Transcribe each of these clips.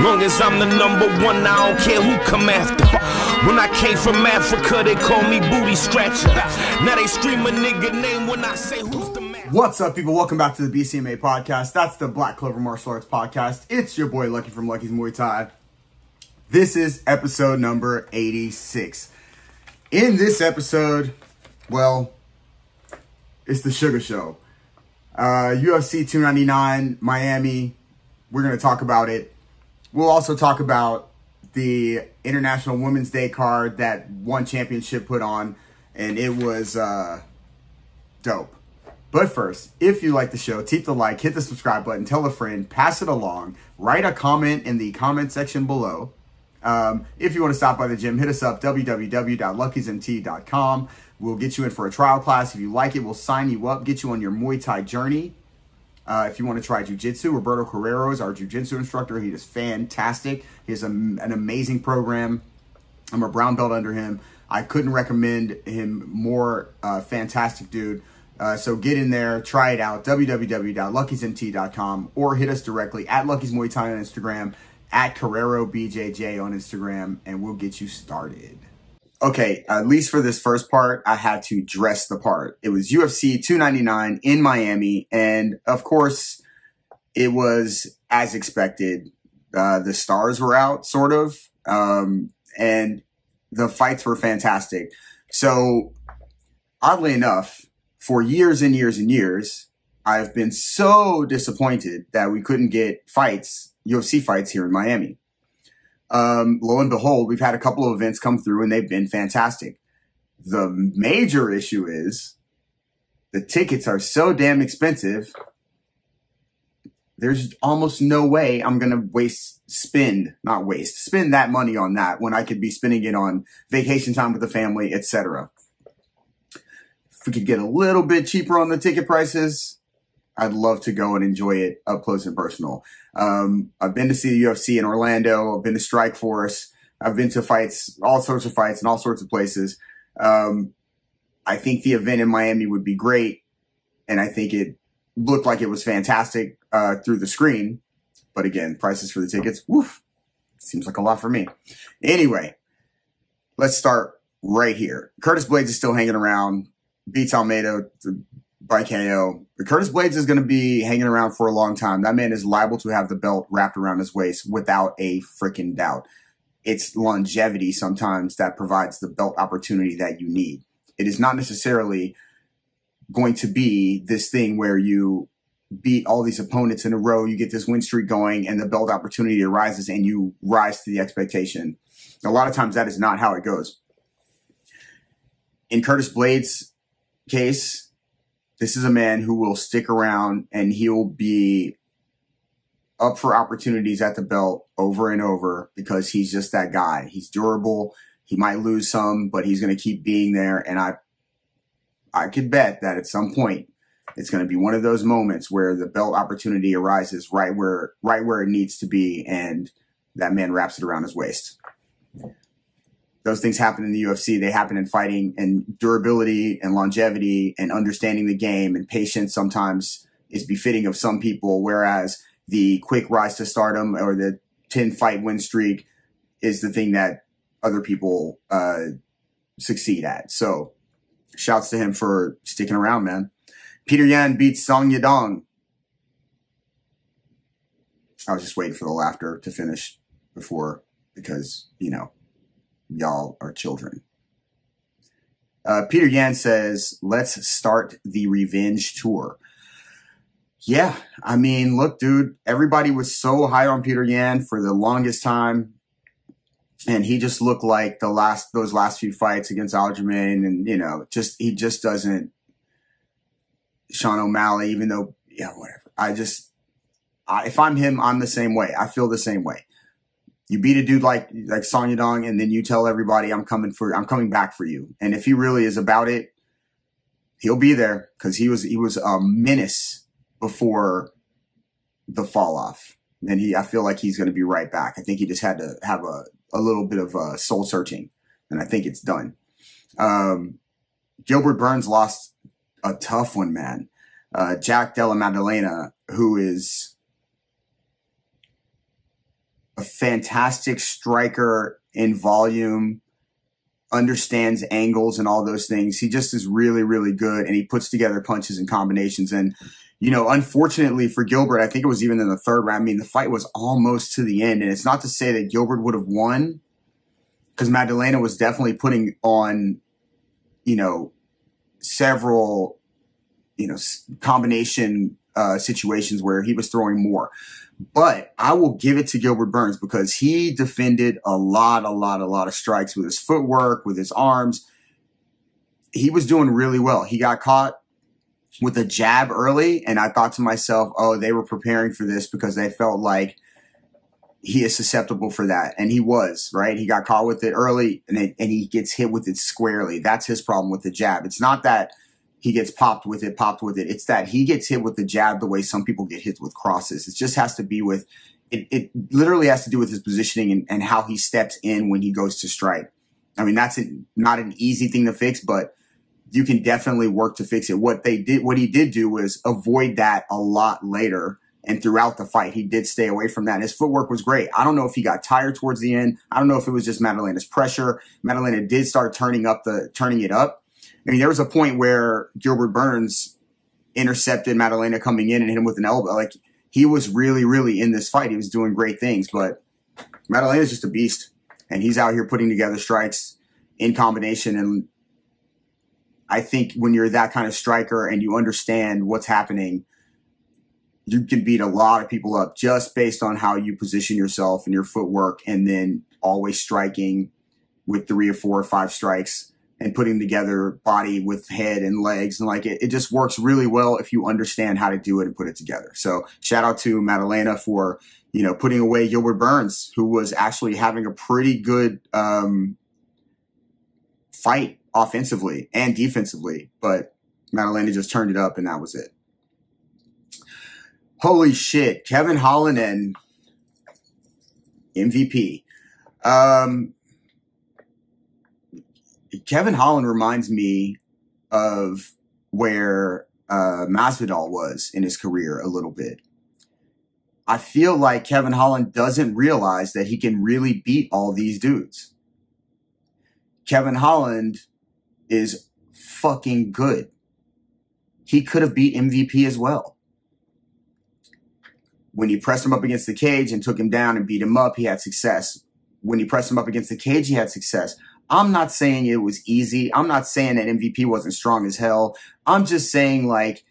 Long as I'm the number one, I don't care who come after. When I came from Africa, they call me booty scratcher. Now they scream a nigga name when I say who's the man. What's up, people? Welcome back to the BCMA podcast. That's the Black Clover Martial Arts podcast. It's your boy Lucky from Lucky's Muay Thai. This is episode number 86. In this episode, well, it's the Suga Show. Uh, UFC 299, Miami. We're going to talk about it. We'll also talk about the International Women's Day card that One Championship put on, and it was uh, dope. But first, if you like the show, keep the like, hit the subscribe button, tell a friend, pass it along, write a comment in the comment section below. Um, if you want to stop by the gym, hit us up, www.luckysmt.com. We'll get you in for a trial class. If you like it, we'll sign you up, get you on your Muay Thai journey. Uh, if you want to try Jiu-Jitsu, Roberto Carrero is our Jiu-Jitsu instructor. He is fantastic. He has a, an amazing program. I'm a brown belt under him. I couldn't recommend him more. Uh, fantastic dude. Uh, so get in there, try it out, www.luckysmt.com, or hit us directly at Lucky's Muay Thai on Instagram, at Carrero BJJ on Instagram, and we'll get you started. Okay, at least for this first part, I had to dress the part. It was UFC 299 in Miami, and of course, it was as expected. Uh, the stars were out, sort of, um, and the fights were fantastic. So, oddly enough, for years and years and years, I've been so disappointed that we couldn't get fights, UFC fights here in Miami. Um, lo and behold, we've had a couple of events come through and they've been fantastic. The major issue is the tickets are so damn expensive. There's almost no way I'm going to waste, spend, not waste, spend that money on that when I could be spending it on vacation time with the family, etc. If we could get a little bit cheaper on the ticket prices, I'd love to go and enjoy it up close and personal. Um, I've been to see the UFC in Orlando. I've been to Strikeforce. I've been to fights, all sorts of fights in all sorts of places. Um, I think the event in Miami would be great. And I think it looked like it was fantastic, uh, through the screen. But again, prices for the tickets, woof, seems like a lot for me. Anyway, let's start right here. Curtis Blaydes is still hanging around, beats Almeida by KO. But Curtis Blaydes is going to be hanging around for a long time. That man is liable to have the belt wrapped around his waist without a freaking doubt. It's longevity sometimes that provides the belt opportunity that you need. It is not necessarily going to be this thing where you beat all these opponents in a row, you get this win streak going, and the belt opportunity arises and you rise to the expectation. A lot of times that is not how it goes. In Curtis Blaydes' case, this is a man who will stick around and he'll be up for opportunities at the belt over and over because he's just that guy. He's durable. He might lose some, but he's going to keep being there. And I, I could bet that at some point it's going to be one of those moments where the belt opportunity arises right where, right where it needs to be. And that man wraps it around his waist those things happen in the UFC. They happen in fighting and durability and longevity and understanding the game and patience sometimes is befitting of some people. Whereas the quick rise to stardom or the 10 fight win streak is the thing that other people, uh, succeed at. So shouts to him for sticking around, man. Peter Yan beats Song Yadong. I was just waiting for the laughter to finish before because, you know, y'all are children. Uh, Peter Yan says, let's start the revenge tour. Yeah, I mean, look, dude, everybody was so high on Peter Yan for the longest time. And he just looked like the last, those last few fights against Aljamain and, you know, just, he just doesn't, Sean O'Malley, even though, yeah, whatever. I just, I, if I'm him, I'm the same way. I feel the same way you beat a dude like like Song Dong, and then you tell everybody I'm coming for I'm coming back for you. And if he really is about it, he'll be there because he was he was a menace before the fall off. And he I feel like he's going to be right back. I think he just had to have a a little bit of uh, soul searching, and I think it's done. Um, Gilbert Burns lost a tough one, man. Uh, Jack Della Maddalena, who is a fantastic striker in volume, understands angles and all those things. He just is really, really good and he puts together punches and combinations. And, you know, unfortunately for Gilbert, I think it was even in the third round. I mean, the fight was almost to the end. And it's not to say that Gilbert would have won because Maddalena was definitely putting on, you know, several, you know, combination uh, situations where he was throwing more. But I will give it to Gilbert Burns because he defended a lot, a lot, a lot of strikes with his footwork, with his arms. He was doing really well. He got caught with a jab early, and I thought to myself, oh, they were preparing for this because they felt like he is susceptible for that. And he was, right? He got caught with it early and, it, and he gets hit with it squarely. That's his problem with the jab. It's not that he gets popped with it, popped with it. It's that he gets hit with the jab the way some people get hit with crosses. It just has to be with it, it literally has to do with his positioning and, and how he steps in when he goes to strike. I mean, that's a, not an easy thing to fix, but you can definitely work to fix it. What they did, what he did do was avoid that a lot later. And throughout the fight, he did stay away from that. His footwork was great. I don't know if he got tired towards the end. I don't know if it was just Maddalena's pressure. Maddalena did start turning up the, turning it up I mean, there was a point where Gilbert Burns intercepted Maddalena coming in and hit him with an elbow. Like he was really, really in this fight. He was doing great things, but Maddalena is just a beast, and he's out here putting together strikes in combination. And I think when you're that kind of striker and you understand what's happening, you can beat a lot of people up just based on how you position yourself and your footwork, and then always striking with three or four or five strikes and putting together body with head and legs and like it, it just works really well if you understand how to do it and put it together. So shout out to Maddalena for, you know, putting away Gilbert Burns, who was actually having a pretty good um, fight offensively and defensively, but Maddalena just turned it up and that was it. Holy shit. Kevin Holland and MVP. Um, Kevin Holland reminds me of where uh, Masvidal was in his career a little bit. I feel like Kevin Holland doesn't realize that he can really beat all these dudes. Kevin Holland is fucking good. He could have beat MVP as well. When he pressed him up against the cage and took him down and beat him up, he had success. When he pressed him up against the cage, he had success. I'm not saying it was easy. I'm not saying that MVP wasn't strong as hell. I'm just saying like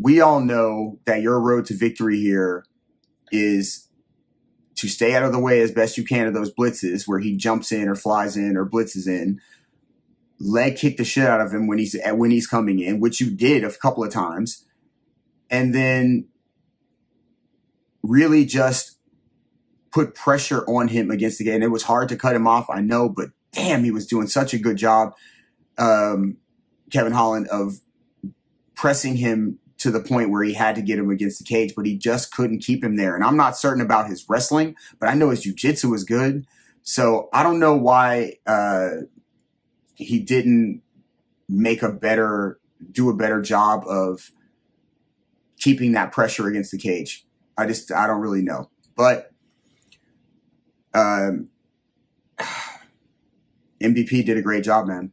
we all know that your road to victory here is to stay out of the way as best you can of those blitzes where he jumps in or flies in or blitzes in. Leg kick the shit out of him when he's when he's coming in, which you did a couple of times, and then really just put pressure on him against the game. It was hard to cut him off, I know, but damn, he was doing such a good job, um, Kevin Holland, of pressing him to the point where he had to get him against the cage, but he just couldn't keep him there. And I'm not certain about his wrestling, but I know his jujitsu was good. So I don't know why uh, he didn't make a better, do a better job of keeping that pressure against the cage. I just, I don't really know. But um, MVP did a great job, man.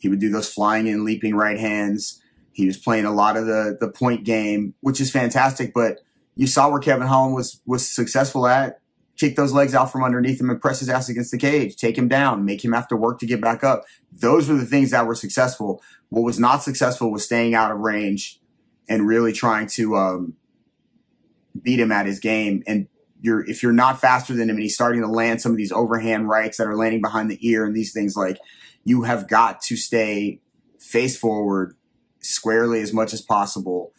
He would do those flying and leaping right hands. He was playing a lot of the the point game, which is fantastic. But you saw where Kevin Holland was was successful at. Kick those legs out from underneath him and press his ass against the cage. Take him down. Make him have to work to get back up. Those were the things that were successful. What was not successful was staying out of range and really trying to um, beat him at his game and you're if you're not faster than him and he's starting to land some of these overhand rights that are landing behind the ear and these things like you have got to stay face forward squarely as much as possible.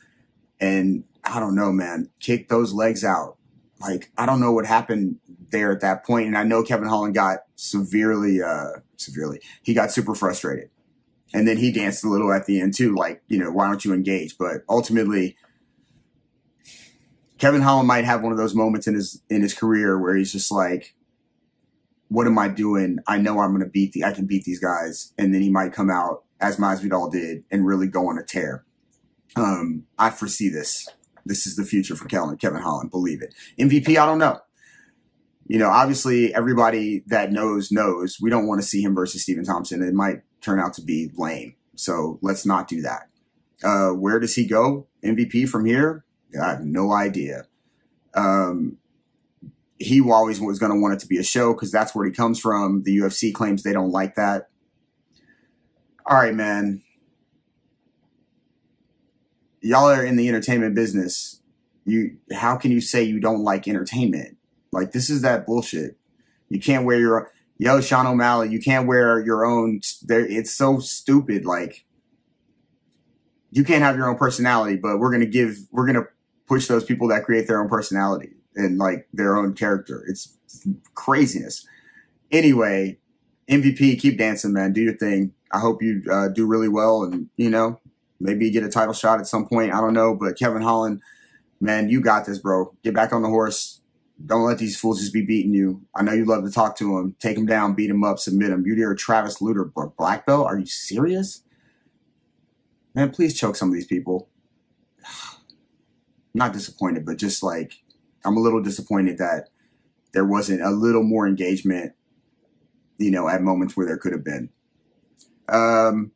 And I don't know man kick those legs out. Like I don't know what happened there at that point. And I know Kevin Holland got severely uh severely he got super frustrated. And then he danced a little at the end too like you know why don't you engage? But ultimately Kevin Holland might have one of those moments in his in his career where he's just like, "What am I doing? I know I'm going to beat the I can beat these guys," and then he might come out as Masvidal did and really go on a tear. Um, I foresee this. This is the future for Kevin Kevin Holland. Believe it. MVP, I don't know. you know, obviously everybody that knows knows we don't want to see him versus Stephen Thompson. It might turn out to be lame. So let's not do that. Uh, where does he go? MVP from here? I have no idea. Um, he always was going to want it to be a show because that's where he comes from. The UFC claims they don't like that. All right, man. Y'all are in the entertainment business. You, how can you say you don't like entertainment? Like this is that bullshit. You can't wear your yo Sean O'Malley. You can't wear your own. There, it's so stupid. Like you can't have your own personality, but we're gonna give we're gonna push those people that create their own personality and like their own character. It's craziness. Anyway, MVP, keep dancing, man. Do your thing. I hope you uh, do really well, and you know maybe get a title shot at some point. I don't know, but Kevin Holland, man, you got this, bro. Get back on the horse. Don't let these fools just be beating you. I know you love to talk to them. Take them down, beat them up, submit them. You dare Travis Lutter, black belt? Are you serious? Man, please choke some of these people. Not disappointed, but just like I'm a little disappointed that there wasn't a little more engagement, you know, at moments where there could have been. Um,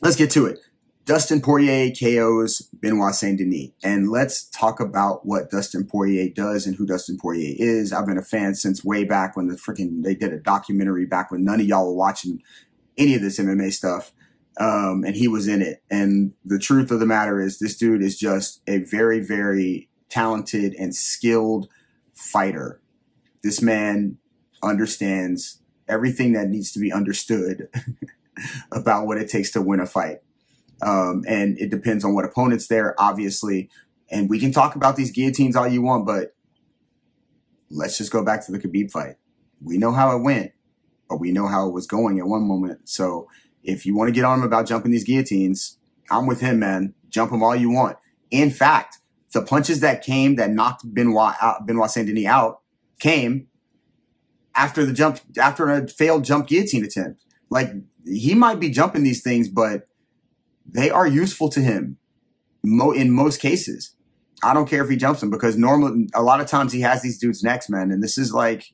let's get to it. Dustin Poirier KOs Benoit Saint Denis. And let's talk about what Dustin Poirier does and who Dustin Poirier is. I've been a fan since way back when the freaking they did a documentary back when none of y'all were watching any of this MMA stuff. Um, and he was in it. And the truth of the matter is this dude is just a very, very talented and skilled fighter. This man understands everything that needs to be understood about what it takes to win a fight. Um, and it depends on what opponent's there, obviously. And we can talk about these guillotines all you want, but let's just go back to the Khabib fight. We know how it went, but we know how it was going at one moment. So if you want to get on him about jumping these guillotines, I'm with him, man. Jump him all you want. In fact, the punches that came that knocked Benoit out, Benoit Saint Denis out came after the jump, after a failed jump guillotine attempt. Like he might be jumping these things, but they are useful to him mo- in most cases. I don't care if he jumps them because normally, a lot of times he has these dudes next, man. And this is like,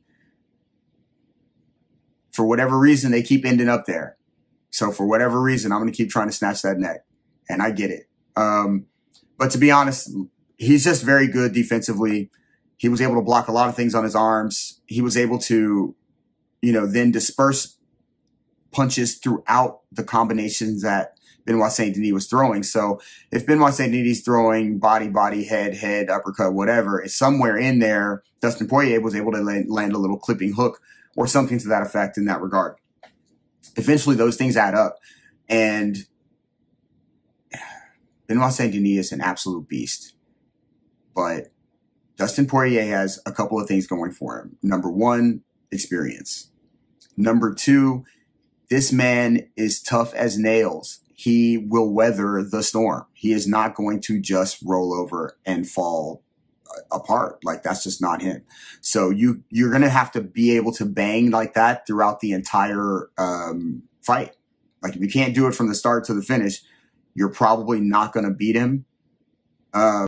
for whatever reason, they keep ending up there. So for whatever reason, I'm going to keep trying to snatch that neck. And I get it. Um, but to be honest, he's just very good defensively. He was able to block a lot of things on his arms. He was able to, you know, then disperse punches throughout the combinations that Benoit Saint Denis was throwing. So if Benoit Saint Denis is throwing body, body, head, head, uppercut, whatever, it's somewhere in there, Dustin Poirier was able to land, land a little clipping hook or something to that effect in that regard. Eventually, those things add up. And Benoit Saint Denis is an absolute beast. But Dustin Poirier has a couple of things going for him. Number one, experience. Number two, this man is tough as nails he will weather the storm. He is not going to just roll over and fall apart. Like that's just not him. So you you're gonna have to be able to bang like that throughout the entire um, fight. Like if you can't do it from the start to the finish, you're probably not gonna beat him. Uh,